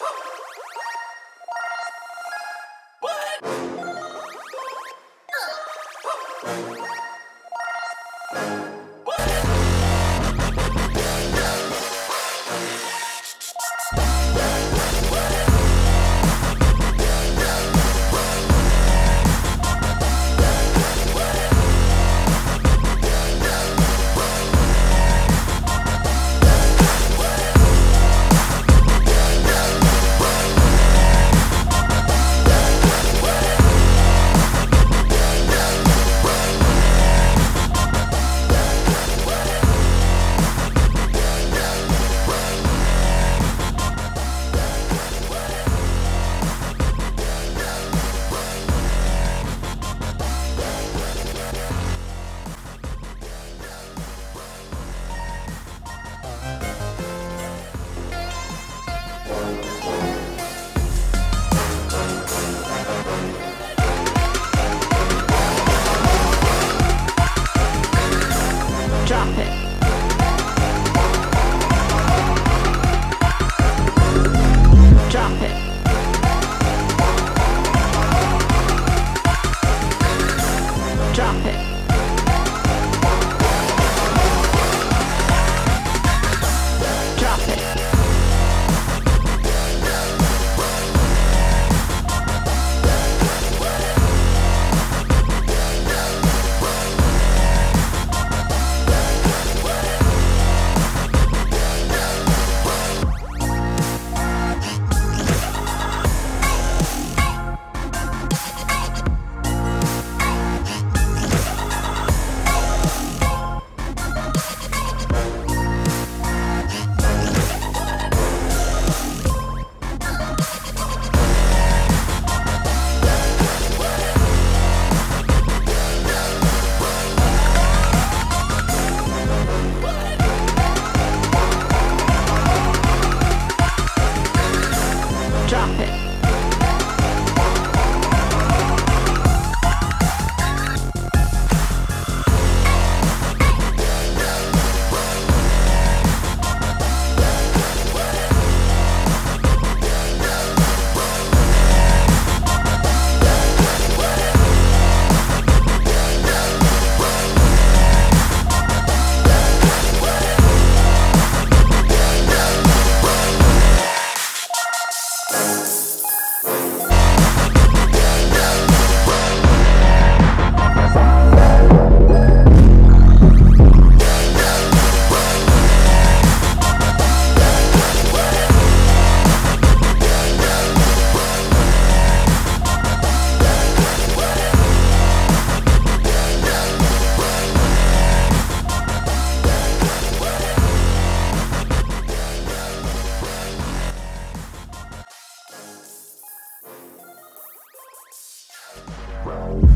Drop Wow.